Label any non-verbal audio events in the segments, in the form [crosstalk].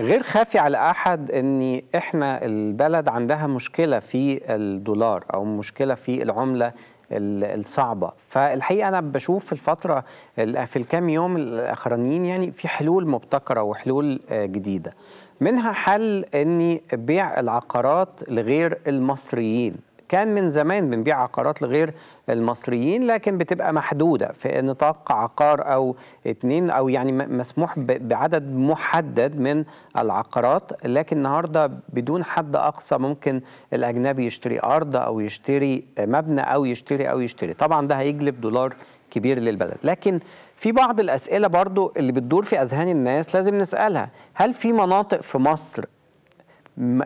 غير خافي على أحد إن إحنا البلد عندها مشكلة في الدولار أو مشكلة في العملة ال- الصعبة. فالحقيقة أنا بشوف في الفترة ال- في الكام يوم الأخرانيين يعني في حلول مبتكرة وحلول آه، جديدة. منها حل إني بيع العقارات لغير المصريين. كان من زمان بنبيع عقارات لغير المصريين لكن بتبقى محدودة في نطاق عقار أو اتنين أو يعني مسموح بعدد محدد من العقارات لكن النهاردة بدون حد أقصى ممكن الأجنبي يشتري أرض أو يشتري مبنى أو يشتري أو يشتري. طبعا ده هيجلب دولار كبير للبلد. لكن في بعض الأسئلة برضو اللي بتدور في أذهان الناس لازم نسألها. هل في مناطق في مصر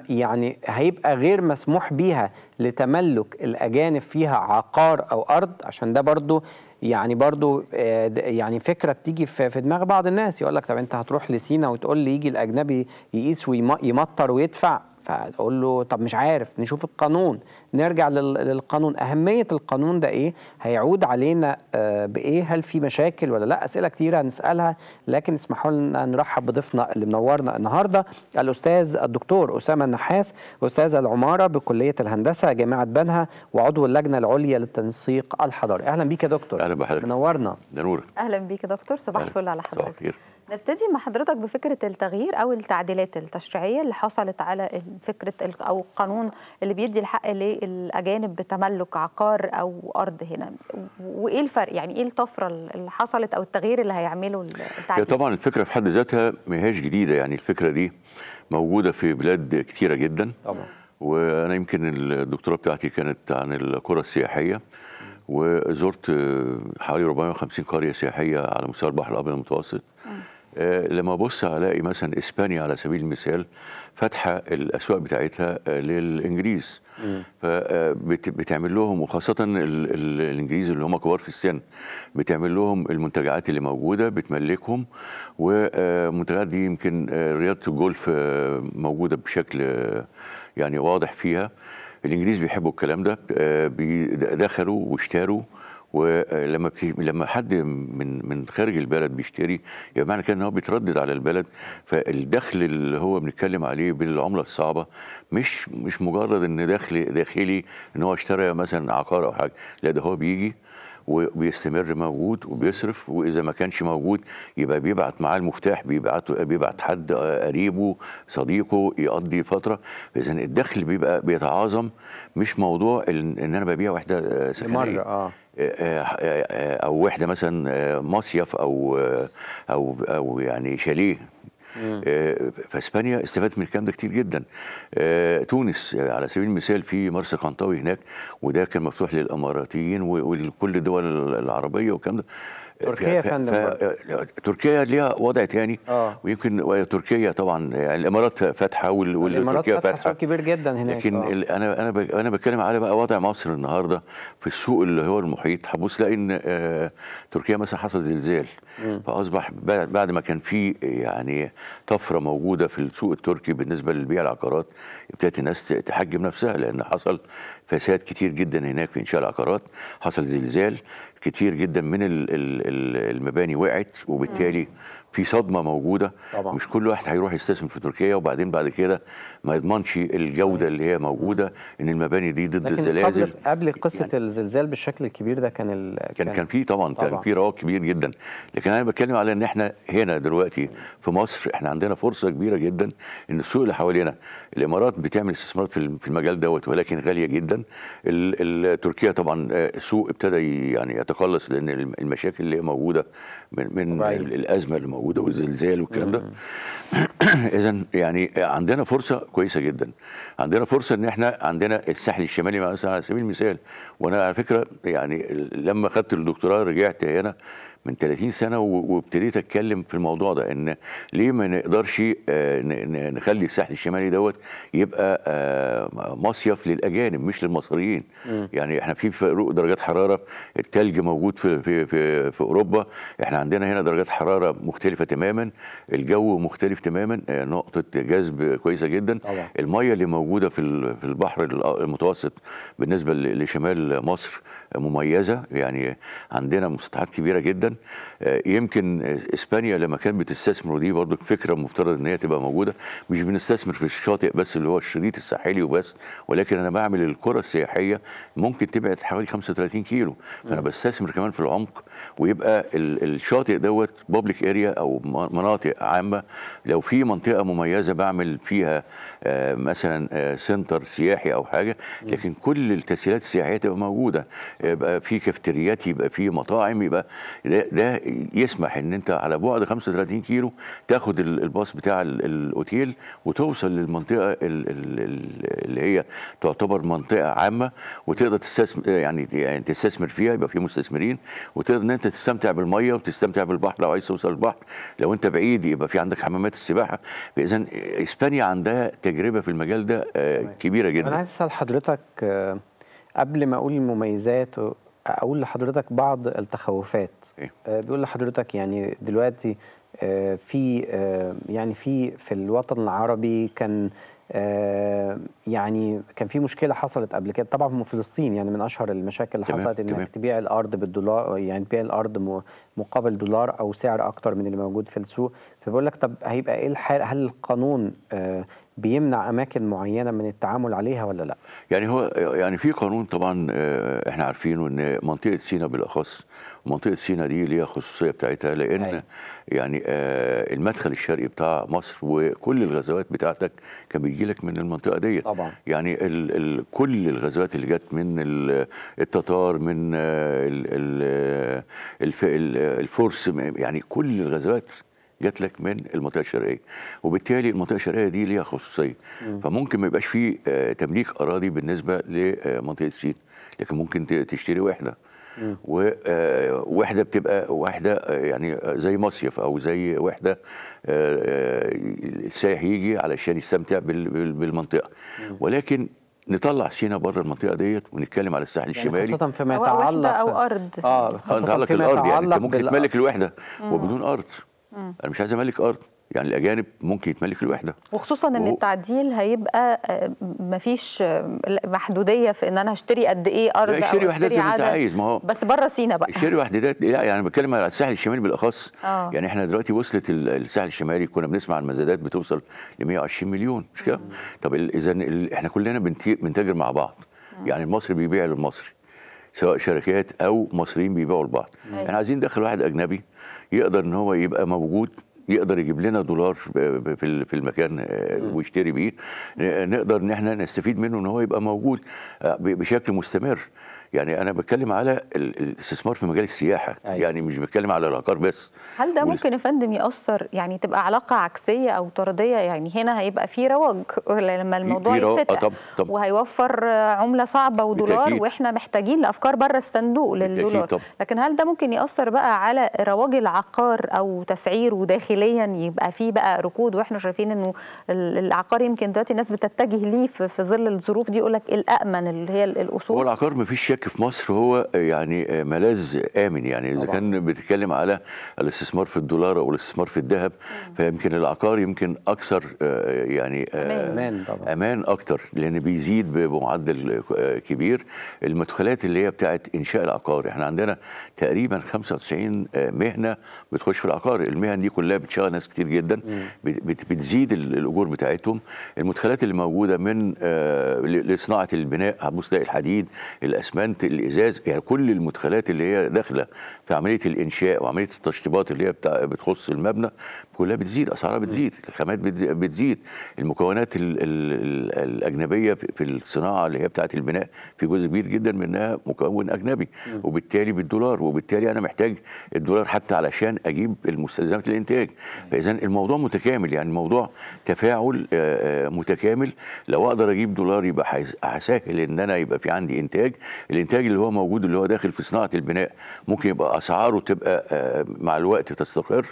يعني هيبقى غير مسموح بيها لتملك الأجانب فيها عقار أو أرض عشان ده برضو يعني برضو آه، يعني فكرة بتيجي في دماغ بعض الناس يقول لك طب أنت هتروح لسينا وتقول لي يجي الأجنبي يقيس ويمطر ويدفع؟ فأقول له طب مش عارف نشوف القانون. نرجع لل- للقانون. أهمية القانون ده إيه؟ هيعود علينا آه، بإيه؟ هل في مشاكل ولا لأ؟ أسئلة كتيرة هنسألها لكن اسمحوا لنا نرحب بضيفنا اللي منورنا النهارده الأستاذ الدكتور أسامة النحاس أستاذ العمارة بكلية الهندسة جامعة بنها وعضو اللجنة العليا للتنسيق الحضاري. أهلا بيك يا دكتور. أهلا بحضرتك. منورنا. نورك أهلا بيك يا دكتور. صباح. الفل على صباح حضرتك. الخير نبتدي مع حضرتك بفكرة التغيير أو التعديلات التشريعية اللي حصلت على فكرة أو القانون اللي بيدي الحق للأجانب بتملك عقار أو أرض هنا. وإيه الفرق؟ يعني إيه الطفرة اللي حصلت أو التغيير اللي هيعمله هي التعديل؟ طبعا الفكرة في حد ذاتها ما هياش جديدة. يعني الفكرة دي موجودة في بلاد كتيرة جدا. طبعا. وأنا يمكن الدكتوراه بتاعتي كانت عن القرى السياحية. وزرت حوالي 450 قرية سياحية على مستوى البحر الأبيض المتوسط. لما ابص ألاقي مثلا إسبانيا على سبيل المثال فاتحة الأسواق بتاعتها آه، للانجليز فبتعمل لهم وخاصة ال- ال- الإنجليز اللي هم كبار في السن بتعمل لهم المنتجعات اللي موجودة بتملكهم والمنتجعات دي يمكن آه، رياضة الجولف آه، موجودة بشكل آه، يعني واضح فيها. الإنجليز بيحبوا الكلام ده آه، دخلوا واشتروا ولما. لما حد من من خارج البلد بيشتري يبقى معنى كده إن هو بيتردد على البلد. فالدخل اللي هو بنتكلم عليه بالعملة الصعبة مش مش مجرد إن دخل داخلي إن هو اشترى مثلا عقار أو حاجة لا ده هو بيجي وبيستمر موجود وبيصرف وإذا ما كانش موجود يبقى بيبعت معاه المفتاح بيبعت بيبعت حد قريبه صديقه يقضي فترة. إذا الدخل بيبقى بيتعاظم مش موضوع ان أنا ببيع وحدة سكنية. مرة آه. أو وحدة مثلا مصيف أو أو أو يعني شاليه. آه، فإسبانيا استفادت من الكلام ده كتير جدا. آه، تونس آه، على سبيل المثال في مرسى قنطاوي هناك وده كان مفتوح للإماراتيين ولكل الدول العربية والكلام ده. تركيا يا فندم تركيا ليها وضع تاني. آه. ويمكن تركيا طبعا يعني الإمارات فاتحة وال- الإمارات وتركيا فاتحة. سوق كبير جدا هناك. لكن آه. أنا أنا ب- أنا بتكلم على بقى وضع مصر النهارده في السوق اللي هو المحيط. هتبص تلاقي إن آه، تركيا مثلا حصل زلزال. فأصبح بعد بعد ما كان في يعني طفرة موجودة في السوق التركي بالنسبة للبيع العقارات ابتدت الناس تحجم نفسها لأن حصل فساد كتير جدا هناك في انشاء العقارات. حصل زلزال. كتير جدا من ال- ال- ال- المباني وقعت وبالتالي في صدمة موجودة. طبعا. مش كل واحد هيروح يستثمر في تركيا وبعدين بعد كده ما يضمنش الجودة اللي هي موجودة إن المباني دي ضد الزلازل. قبل قبل قصة يعني الزلزال بالشكل الكبير ده كان ال... كان كان في طبعا كان طبعاً. في رواج كبير جدا. لكن أنا بتكلم على إن إحنا هنا دلوقتي في مصر إحنا عندنا فرصة كبيرة جدا إن السوق اللي حوالينا الإمارات بتعمل استثمارات في الم- في المجال دوت ولكن غالية جدا. ال- ال- تركيا طبعا آه، السوق ابتدى يعني يتقلص لأن الم- المشاكل اللي هي موجودة من من الأزمة اللي موجودة والزلزال والكلام ده. [clears throat] اذا يعني عندنا فرصة كويسة جدا. عندنا فرصة إن إحنا عندنا الساحل الشمالي مثلا على سبيل المثال. وأنا على فكرة يعني لما خدت الدكتوراه رجعت هنا من 30 سنة وابتديت أتكلم في الموضوع ده إن ليه ما نقدرش آه، نخلي الساحل الشمالي دوت يبقى آه، مصيف للأجانب مش للمصريين. يعني إحنا في فروق درجات حرارة التلج موجود في في في, في أوروبا. إحنا عندنا هنا درجات حرارة مختلفة تماما الجو مختلف تماما آه، نقطة جذب كويسة جدا. طبعا. المية اللي موجودة في في البحر المتوسط بالنسبة لشمال مصر مميزة. يعني عندنا مسطحات كبيرة جدا. آه، يمكن إسبانيا لما كانت بتستثمر ودي برضو فكرة مفترض إن هي تبقى موجودة مش بنستثمر في الشاطئ بس اللي هو الشريط الساحلي وبس ولكن أنا بعمل القرى السياحية ممكن تبعد حوالي 35 كيلو. فأنا بستثمر كمان في العمق ويبقى ال- الشاطئ دوت public area أو مناطق عامة. لو في منطقة مميزة بعمل فيها آه، مثلا آه، center سياحي أو حاجة لكن كل التسهيلات السياحية تبقى موجودة. يبقى في كافتريات يبقى في مطاعم يبقى ده, ده يسمح إن أنت على بعد 35 كيلو تاخد ال- الباص بتاع ال- الأوتيل وتوصل للمنطقة ال- ال- ال- اللي هي تعتبر منطقة عامة وتقدر تستثمر يعني يعني تستثمر فيها يبقى في مستثمرين وتقدر إن أنت تستمتع بالمية وتستمتع بالبحر. لو عايز توصل البحر لو أنت بعيد يبقى في عندك حمامات السباحة. اذا إسبانيا عندها تجربة في المجال ده آه، كبيرة أنا جدا عايز أسأل حضرتك آه، قبل ما أقول المميزات أقول لحضرتك بعض التخوفات إيه؟ آه، بيقول لحضرتك يعني دلوقتي آه، في آه، يعني في في الوطن العربي كان يعني كان في مشكلة حصلت قبل كده طبعا في فلسطين يعني من أشهر المشاكل اللي حصلت إنك. تبيع الأرض بالدولار يعني تبيع الأرض مقابل دولار أو سعر أكتر من اللي موجود في السوق فبيقول لك طب هيبقى إيه الحال هل القانون بيمنع أماكن معينة من التعامل عليها ولا لأ يعني هو يعني في قانون طبعا آه، إحنا عارفينه إن منطقة سينا بالأخص منطقة سينا دي ليها خصوصية بتاعتها لأن أيوة. يعني آه، المدخل الشرقي بتاع مصر وكل الغزوات بتاعتك كان بيجي لك من المنطقة دي طبعا. يعني ال ال كل الغزوات اللي جت من ال- التتار من آه، ال ال الف ال- الفرس يعني كل الغزوات جات لك من المنطقة الشرقية. وبالتالي المنطقة الشرقية دي ليها خصوصية. فممكن ما يبقاش فيه آه، تمليك أراضي بالنسبة لمنطقة سين لكن ممكن تشتري وحدة. ووحده بتبقى وحدة آه، يعني آه، زي مصيف أو زي وحدة آه، آه، السائح يجي علشان يستمتع بال- بال- بالمنطقة. ولكن نطلع سينا بره المنطقة ديت ونتكلم على الساحل يعني الشمالي. خاصة فيما يتعلق أو أرض. آه آه خاصة فيما الأرض يعني. يتعلق انت ممكن تملك الوحدة وبدون أرض. أنا مش عايز أملك أرض يعني الأجانب ممكن يتملك الوحدة وخصوصا إن وهو- التعديل هيبقى آه، مفيش آه، محدودية في إن أنا هشتري قد إيه أرض لا اشتري وحدات زي ما أنت. عايز ما هو بس بره سينا بقى اشتري وحدات لا يعني بتكلم على الساحل الشمالي بالأخص آه. يعني إحنا دلوقتي وصلت ال- الساحل الشمالي كنا بنسمع عن مزادات بتوصل ل 120 مليون مش كده؟ طب إذا إحنا كلنا بنتاجر مع بعض يعني المصري بيبيع للمصري سواء شركات أو مصريين بيبيعوا لبعض أيوة. إحنا عايزين ندخل واحد أجنبي يقدر إن هو يبقى موجود يقدر يجيب لنا دولار في ال- في المكان آه، ويشتري بيه نقدر إن إحنا نستفيد منه إن هو يبقى موجود آه، بشكل مستمر. يعني أنا بتكلم على ال- الاستثمار في مجال السياحة أيوة. يعني مش بتكلم على العقار بس هل ده ممكن يا فندم يأثر يعني تبقى علاقة عكسية أو طردية يعني هنا هيبقى في رواج لما الموضوع في رواج، آه يتفتح طب- طب. وهيوفر عملة صعبة ودولار بالتأكيد. وإحنا محتاجين لأفكار بره الصندوق للدولار طب. لكن هل ده ممكن يأثر بقى على رواج العقار أو تسعيره داخليا يبقى فيه بقى ركود وإحنا شايفين إنه ال- العقار يمكن دلوقتي الناس بتتجه ليه في في ظل الظروف دي يقول لك الامن اللي هي هو الأصول العقار ما فيش شك في مصر هو يعني ملاذ آمن يعني إذا. كان بتتكلم على الاستثمار في الدولار أو الاستثمار في الذهب فيمكن العقار يمكن أكثر آه، يعني آه، أمان. طبعا. أمان أكتر لأن بيزيد بمعدل كبير. المدخلات اللي هي بتاعت إنشاء العقار إحنا عندنا تقريبا 95 آه، مهنة بتخش في العقار. المهن دي كلها بتشغل ناس كتير جدا. بت- بت- بتزيد ال- الأجور بتاعتهم. المدخلات اللي موجودة من آه، لصناعة البناء هتبص تلاقي الحديد الأسمنت الإزاز يعني كل المدخلات اللي هي داخلة في عملية الإنشاء وعملية التشطيبات اللي هي بتاع بتخص المبنى كلها بتزيد أسعارها بتزيد الخامات بتزي- بتزيد المكونات ال ال ال الأجنبية في الصناعة اللي هي بتاعة البناء في جزء كبير جدا منها مكون أجنبي وبالتالي بالدولار وبالتالي أنا محتاج الدولار حتى علشان أجيب المستلزمات الانتاج فاذا الموضوع متكامل يعني الموضوع تفاعل آه، آه، متكامل. لو أقدر أجيب دولار يبقى هسهل إن أنا يبقى في عندي إنتاج الإنتاج اللي هو موجود اللي هو داخل في صناعة البناء ممكن يبقى أسعاره تبقى آه، مع الوقت تستقر.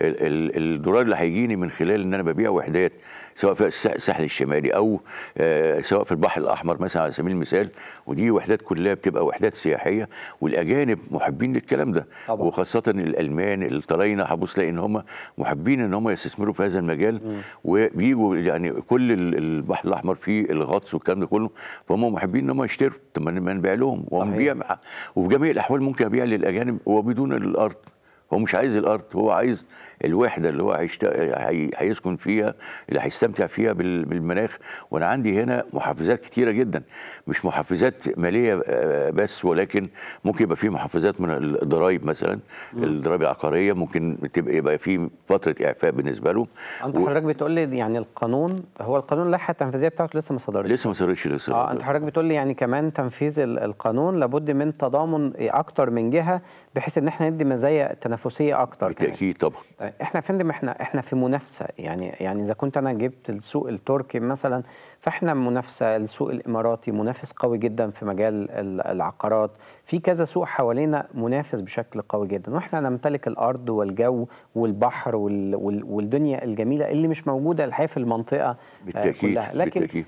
ال- ال- الدولار اللي هيجيني من خلال إن أنا ببيع وحدات سواء في الس- الساحل الشمالي أو آه، سواء في البحر الأحمر مثلا على سبيل المثال ودي وحدات كلها بتبقى وحدات سياحية والأجانب محبين للكلام ده طبعا. وخاصة الألمان الطلاينه هبص تلاقي إن هم محبين إن هم يستثمروا في هذا المجال وبيجوا يعني كل ال- البحر الأحمر فيه الغطس والكلام ده كله فهم محبين إن هم يشتروا طب ما نبيع لهم صحيح. ونبيع وفي جميع الأحوال ممكن أبيع للأجانب وبدون الأرض هو مش عايز الأرض هو عايز الوحدة اللي هو هيشت... هي... هيسكن فيها اللي هيستمتع فيها بال... بالمناخ. وأنا عندي هنا محفزات كتيرة جدا. مش محفزات مالية بس ولكن ممكن يبقى في محفزات من الضرائب مثلا. الضرائب العقارية ممكن تبقى يبقى في فترة إعفاء بالنسبة له. أنت و- حضرتك بتقول لي يعني القانون هو القانون اللائحه التنفيذيه بتاعته لسه ما صدرتش. لسه ما صارتش لسه. آه أنت حضرتك بتقول لي يعني كمان تنفيذ ال- القانون لابد من تضامن أكتر من جهة بحيث إن إحنا ندي مزايا تنافسية أكتر. بالتأكيد طبعا. إحنا فندم إحنا إحنا في منافسة. يعني يعني إذا كنت أنا جبت السوق التركي مثلا فإحنا منافسة السوق الإماراتي منافس قوي جدا في مجال ال- العقارات. في كذا سوق حوالينا منافس بشكل قوي جدا. وإحنا نمتلك الأرض والجو والبحر وال وال والدنيا الجميلة اللي مش موجودة الحقيقة في المنطقة آه، بالتأكيد كلها. لكن بالتأكيد.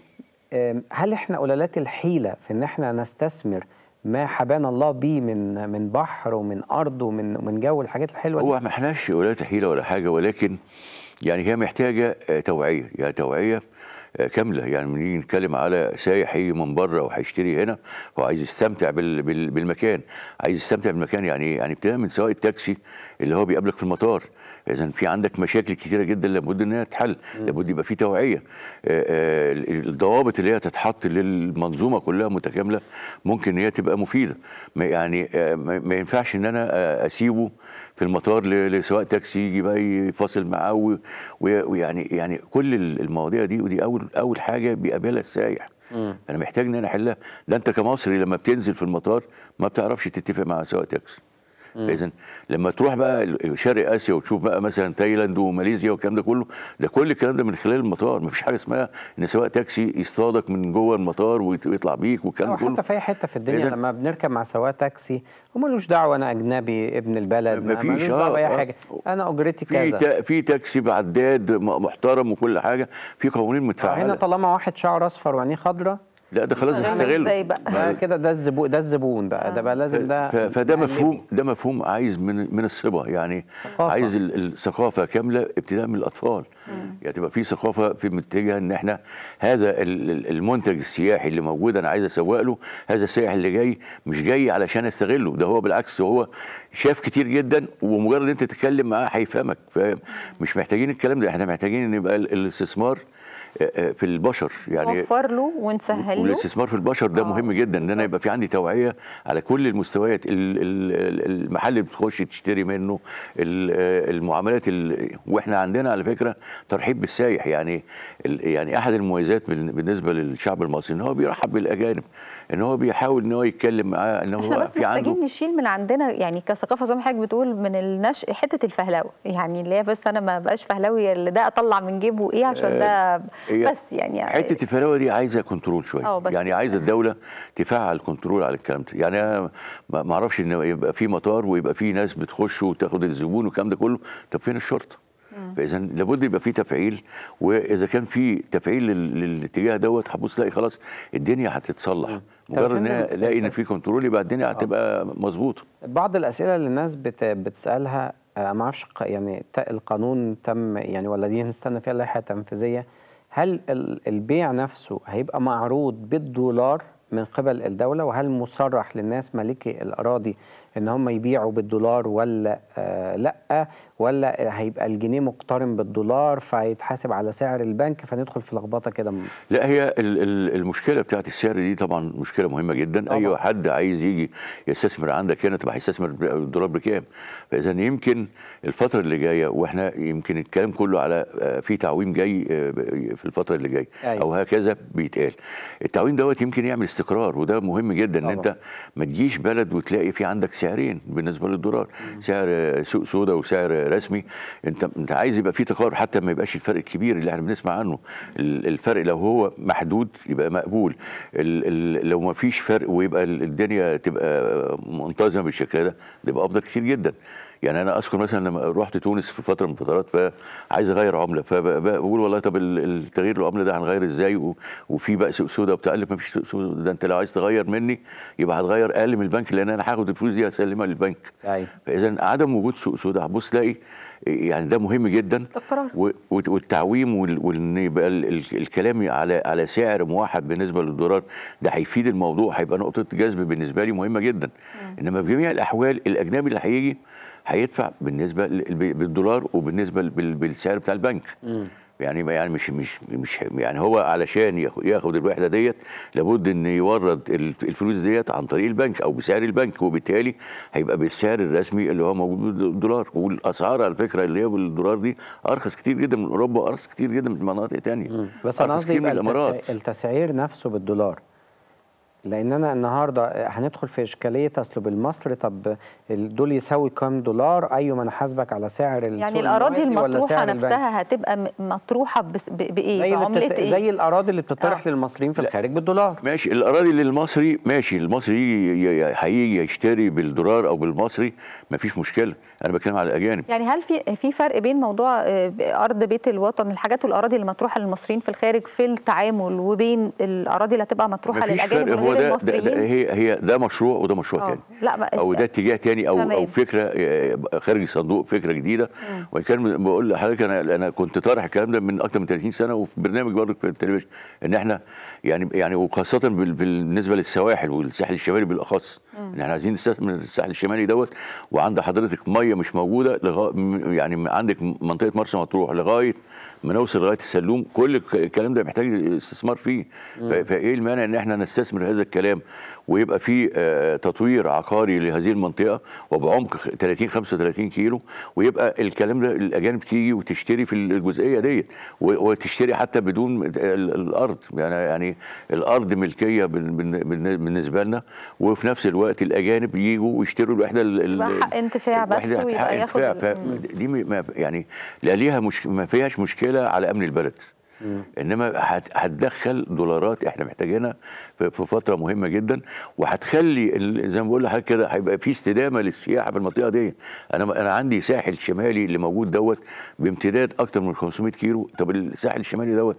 آم، هل إحنا قلالات الحيلة في إن إحنا نستثمر ما حبانا الله بيه من من بحر ومن أرض ومن من جو الحاجات الحلوة هو ما احناش ولا حيله ولا حاجة ولكن يعني هي محتاجة آه، توعية يعني توعية آه، كاملة يعني لما نيجي نتكلم على سايح هيجي من بره وهيشتري هنا هو عايز يستمتع بال بال بالمكان عايز يستمتع بالمكان يعني؟ يعني ابتداء من سواق التاكسي اللي هو بيقابلك في المطار اذا في عندك مشاكل كتيرة جدا لابد إنها تتحل لابد يبقى في توعية. آه، آه، الضوابط اللي هي تتحط للمنظومة كلها متكاملة ممكن هي تبقى مفيدة. ما يعني آه، ما ينفعش إن أنا أسيبه في المطار لسواق تاكسي يجي بقى يفاصل معاه ويعني يعني كل ال- المواضيع دي ودي أول أول حاجة بيقابلها السائح أنا محتاج إن أنا أحلها. ده أنت كمصري لما بتنزل في المطار ما بتعرفش تتفق مع سواق تاكسي. اذا لما تروح بقى شرق آسيا وتشوف بقى مثلا تايلاند وماليزيا والكلام ده كله ده كل الكلام ده من خلال المطار. مفيش حاجة اسمها إن سواق تاكسي يصطادك من جوه المطار ويطلع بيك والكلام ده كله. حتى في أي حتة في الدنيا لما بنركب مع سواق تاكسي وملوش دعوة أنا أجنبي ابن البلد ما- ملوش آه، دعوة بأي آه. حاجة. أنا اجرتي في كذا. تا في تاكسي بعداد محترم وكل حاجة في قوانين هنا متفعلة طالما واحد شعره أصفر وعينيه خضراء لا ده خلاص إزاي بقى ده كده ده الزبون ده الزبون بقى ده بقى لازم ده فده نقلبه. مفهوم ده مفهوم عايز من من الصبا يعني ثقافة. عايز ال- الثقافة كاملة ابتداء من الأطفال يعني تبقى في ثقافة في متجهه إن إحنا هذا ال- ال- المنتج السياحي اللي موجود أنا عايز أسوق له هذا السائح اللي جاي مش جاي علشان أستغله ده هو بالعكس هو شاف كتير جدا ومجرد أنت تتكلم معاه هيفهمك فمش محتاجين الكلام ده إحنا محتاجين إن يبقى ال- الاستثمار في البشر يعني نوفر له ونسهل له. والاستثمار في البشر ده آه، مهم جدا إن أنا يبقى في عندي توعية على كل المستويات ال- ال- المحل اللي بتخش تشتري منه ال- المعاملات ال- وإحنا عندنا على فكرة ترحيب بالسايح يعني يعني أحد المميزات بال- بالنسبة للشعب المصري إن هو بيرحب بالأجانب إن هو بيحاول إن هو يتكلم معاه إن إحنا هو بس في عنده محتاجين نشيل من عندنا يعني كثقافة زي ما حضرتك بتقول من النشء حتة الفهلوة يعني اللي هي بس أنا ما بقاش فهلاوي اللي ده أطلع من جيبه إيه عشان ده هي بس يعني حتة الفهلوه دي عايزة control شوية. آه بس يعني عايزة الدولة تفعل control على الكلام ده. يعني أنا ما ما أعرفش إن يبقى في مطار ويبقى في ناس بتخش وتاخد الزبون والكلام ده كله. طب فين الشرطة؟ فإذا لابد يبقى في تفعيل. وإذا كان في تفعيل لل- للاتجاه دوت هتبص تلاقي خلاص الدنيا هتتصلح. مجرد إن ألاقي إن في control يبقى الدنيا هتبقى مظبوطة. بعض الأسئلة اللي الناس بت بتسألها آه، ما أعرفش يعني القانون تم يعني ولا دي هنستنى فيها اللائحه التنفيذيه هل ال- البيع نفسه هيبقى معروض بالدولار من قبل الدولة؟ وهل مصرح للناس مالكي الأراضي إن هم يبيعوا بالدولار ولا آه لأ ولا هيبقى الجنيه مقترن بالدولار فيتحاسب على سعر البنك فندخل في لخبطة كده لا هي ال- ال- المشكلة بتاعت السعر دي طبعا مشكلة مهمة جدا طبعاً. اي حد عايز يجي يستثمر عندك هنا طب هيستثمر ب- الدولار بكام فاذا يمكن الفترة اللي جاية وإحنا يمكن الكلام كله على آه، في تعويم جاي آه، في الفترة اللي جاية أيوة. أو هكذا بيتقال التعويم دوت يمكن يعمل استقرار وده مهم جدا إن طبعاً. أنت ما تجيش بلد وتلاقي في عندك سعرين بالنسبة للدولار. سعر سوق سودا وسعر رسمي. انت انت عايز يبقى في تقارب حتى ما يبقاش الفرق الكبير اللي إحنا بنسمع عنه. ال- الفرق لو هو محدود يبقى مقبول. لو ما فيش فرق ويبقى ال- الدنيا تبقى منتظمة بالشكل ده يبقى أفضل كتير جدا. يعني أنا أذكر مثلا لما رحت تونس في فترة من الفترات فعايز أغير عملة. فبقول والله طب ال- التغيير العملة ده هنغير إزاي؟ وفي بقى سوق سودا وبتاع. قال ما فيش سوق سودا. ده أنت لو عايز تغير مني يبقى هتغير أقل من البنك لأن أنا هاخد الفلوس دي هسلمها للبنك. أيوه. فاذا عدم وجود سوق سودا هتبص تلاقي يعني ده مهم جدا. والتعويم وال- وإن يبقى ال- ال- الكلام على على سعر موحد بالنسبة للدولار ده هيفيد الموضوع هيبقى نقطة جذب بالنسبة لي مهمة جدا. إنما في جميع الأحوال الأجنبي اللي هيجي هيدفع بالنسبة بالدولار وبالنسبة بال- بالسعر بتاع البنك. يعني يعني مش مش مش يعني هو علشان ياخد, الوحدة ديت لابد إن يورد ال- الفلوس ديت عن طريق البنك أو بسعر البنك وبالتالي هيبقى بالسعر الرسمي اللي هو موجود بالدولار. والأسعار على فكرة اللي هي بالدولار دي أرخص كتير جدا من أوروبا وأرخص كتير جدا من مناطق تانية. بس أنا قصدي التسعير نفسه بالدولار. لأن أنا النهارده هندخل في اشكاليه اصل بالمصري طب دول يساوي كام دولار؟ أيوه ما أنا حاسبك على سعر السوق يعني الأراضي المطروحة؟ نفسها هتبقى مطروحة بإيه؟ زي بعملة بتت... إيه؟ زي الأراضي اللي بتطرح آه. للمصريين في الخارج بالدولار. ماشي الأراضي للمصري ماشي المصري ي- ي- هيجي يشتري بالدولار أو بالمصري مفيش مشكلة. أنا بتكلم على الأجانب. يعني هل في في فرق بين موضوع آه، أرض بيت الوطن الحاجات والأراضي اللي مطروحه للمصريين في الخارج في التعامل وبين الأراضي اللي هتبقى مطروحة للأجانب هو ده, ده, ده هي هي ده مشروع وده مشروع آه. تاني. لا ما أو ده اتجاه تاني أو تمام. أو فكرة آه، خارج الصندوق فكرة جديدة. وان كان بقول لحضرتك أنا أنا كنت طارح الكلام ده من أكتر من 30 سنة وفي برنامج برضه في التلفزيون إن إحنا يعني يعني وخاصة بال- بالنسبة للسواحل والساحل الشمالي بالأخص. إن إحنا عايزين نستثمر الساحل الشمالي دوت وعند حضرتك مية مش موجودة لغا يعني عندك منطقة مرسى مطروح لغاية ما نوصل لغاية السلوم كل الك- الكلام ده محتاج استثمار فيه. فإيه المانع إن إحنا نستثمر هذا الكلام ويبقى في آه، تطوير عقاري لهذه المنطقة وبعمق 30 35 كيلو ويبقى الكلام ده الأجانب تيجي وتشتري في الجزئية ديت وتشتري حتى بدون ال- الأرض يعني يعني الأرض ملكية بال- بال- بال- بالنسبة لنا وفي نفس الوقت الأجانب يجوا ويشتروا الوحده حق انتفاع بس ويبقى ياخد انتفاع ما يعني لا ليها مش ما فيهاش مشكلة على أمن البلد. إنما هت- هتدخل دولارات إحنا محتاجينها في فترة مهمة جدا وهتخلي زي ما بقول لحضرتك كده هيبقى في استدامة للسياحة في المنطقة دي. أنا أنا عندي ساحل شمالي اللي موجود دوت بامتداد أكتر من 500 كيلو. طب الساحل الشمالي دوت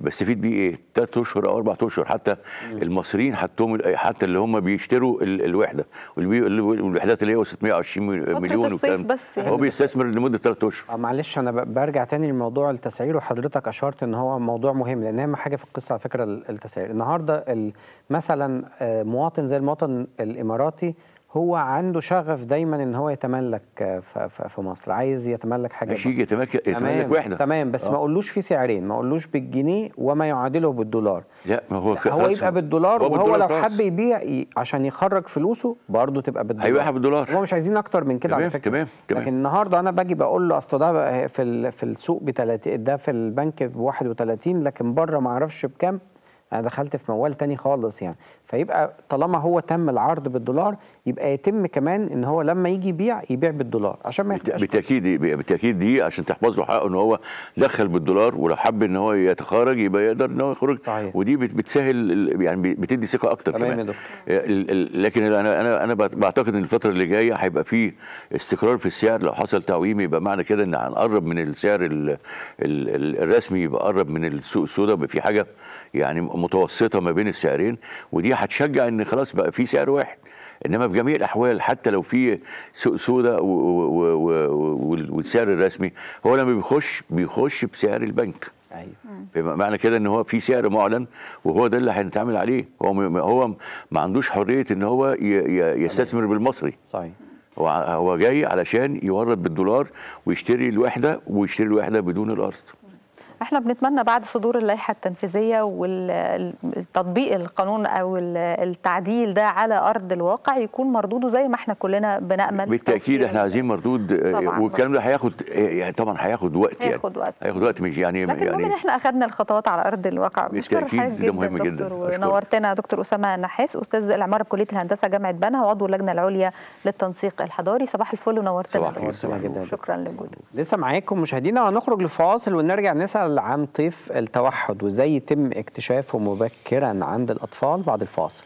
بستفيد بيه إيه؟ ثلاث أشهر أو أربع أشهر حتى المصريين حتى حتى اللي هم بيشتروا ال- الوحدة والبي- الوحدات اللي هي 620 مليون والكلام ده. بس يعني. هو بيستثمر لمدة ثلاث أشهر آه، معلش أنا برجع تاني لموضوع التسعير وحضرتك أشرت إن هو موضوع مهم لأن أهم حاجة في القصة على فكرة ال- التسعير النهارده ال- مثلا آه، مواطن زي المواطن الإماراتي هو عنده شغف دايما إن هو يتملك آه، في مصر عايز يتملك حاجة ماشي يجي يتملك يتملك وحده تمام بس آه. ما أقولوش في سعرين ما أقولوش بالجنيه وما يعادله بالدولار لا ما هو لا، هو يبقى بالدولار هو وهو بالدولار لو. حب يبيع عشان يخرج فلوسه برضه تبقى بالدولار هيبيعها بالدولار. هم مش عايزين أكتر من كده على فكرة تمام، تمام. لكن النهارده أنا باجي بقول له أصل ده في في السوق ب 30 ده في البنك ب 31 لكن بره ما أعرفش بكام أنا دخلت في موال تاني خالص يعني. فيبقى طالما هو تم العرض بالدولار يبقى يتم كمان إن هو لما يجي يبيع يبيع بالدولار. عشان ما يبقاش بالتأكيد بالتأكيد دي عشان تحفظ له حقه إن هو دخل بالدولار ولو حب إن هو يتخارج يبقى يقدر إن هو يخرج. صحيح. ودي بت- بتسهل يعني بتدي ثقة أكتر كمان. ال- لكن أنا أنا أنا بعت- بعتقد إن الفترة اللي جاية هيبقى في استقرار في السعر. لو حصل تعويم يبقى معنى كده إن هنقرب من السعر ال ال ال الرسمي يبقى قرب من السوق السوداء. يبقى في حاجة يعني متوسطة ما بين السعرين ودي هتشجع إن خلاص بقى في سعر واحد. إنما في جميع الأحوال حتى لو في سوق سوداء والسعر الرسمي هو لما بيخش بيخش بسعر البنك. أيوه. معنى كده إن هو في سعر معلن وهو ده اللي هنتعامل عليه. هو هو ما عندوش حرية إن هو يستثمر بالمصري. صحيح. هو هو جاي علشان يورد بالدولار ويشتري الوحدة ويشتري الوحدة بدون الأرض. إحنا بنتمنى بعد صدور اللائحة التنفيذية والتطبيق القانون أو ال- التعديل ده على أرض الواقع يكون مردوده زي ما إحنا كلنا بنأمل بالتأكيد إحنا عايزين مردود آه، طبعاً. والكلام ده هياخد آه، يعني طبعا هياخد وقت يعني هياخد وقت. هياخد وقت مش يعني لكن المهم إن يعني إحنا اخذنا الخطوات على أرض الواقع حضرتك ده مهم جداً. ونورتنا دكتور أسامة نحاس أستاذ العمارة بكلية الهندسة جامعة بنها وعضو اللجنة العليا للتنسيق الحضاري صباح الفل ونورتنا صباح الخير، دكتور. صباح النور. شكرا لوجودك لسه معاكم مشاهدينا وهنخرج لفاصل ونرجع نسأل عن طيف التوحد وازاي يتم اكتشافه مبكرا عند الأطفال بعد الفاصل.